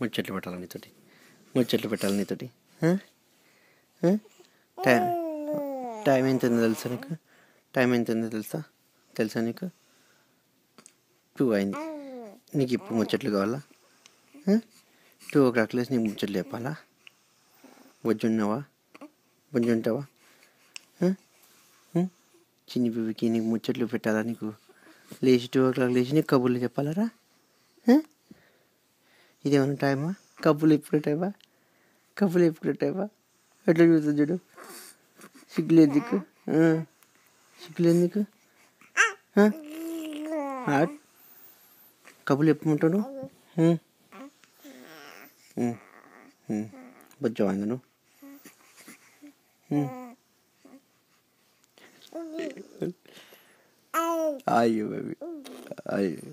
ముచ్చట్లు పెట్టాలి నీతోటి? ముచ్చట్లు పెట్టాలి నీతోటి? టైం టైం ఎంత ఉందో తెలుసా నీకు? టైం ఎంత ఉందో తెలుసా? తెలుసా నీకు? టూ అయింది. నీకు ఇప్పుడు ముచ్చట్లు కావాలా? టూ ఓ క్లాక్ లేసి నీకు ముచ్చట్లు చెప్పాలా? బొజ్జున్నావా బొజ్జుంటావా? చిన్ని బిబికి నీకు ముచ్చట్లు పెట్టాలా నీకు? లేచి టూ ఓ క్లాక్ లేచి నీకు కబుర్లు చెప్పాలరా? ఆ? ఇదేమన్నా టైమా కబుర్లు ఎప్పుడు టైమా కబుర్లు ఎప్పుడు టైమా ఎట్లా చూస్తుంది చూడు? నీకు? ఆ? ఆ? కబుర్లు ఎప్పుకుంటాను బొజ్జవాంగ నువ్వు? అయ్యో బేబీ. అయ్యో.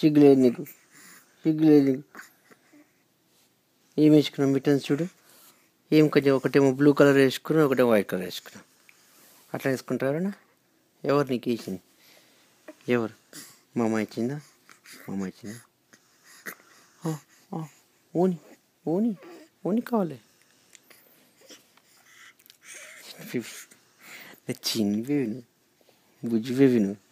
సిగ్గులేదు నీకు. సిగ్గులేదు నీకు. ఏం వేసుకున్నావు మిట్టన్స్ చూడు. ఏం కొంచెం ఒకటేమో బ్లూ కలర్ వేసుకున్నావు ఒకటేమో వైట్ కలర్ వేసుకున్నావు. అట్లా వేసుకుంటారా ఎవరు నీకు ఇచ్చింది? ఎవరు? మా అమ్మ ఇచ్చిందా? మా అమ్మ ఇచ్చిందా? ఓని ఓని ఓని కావాలి. చిన్నవి. బేబీ నువ్వు. నువ్వు.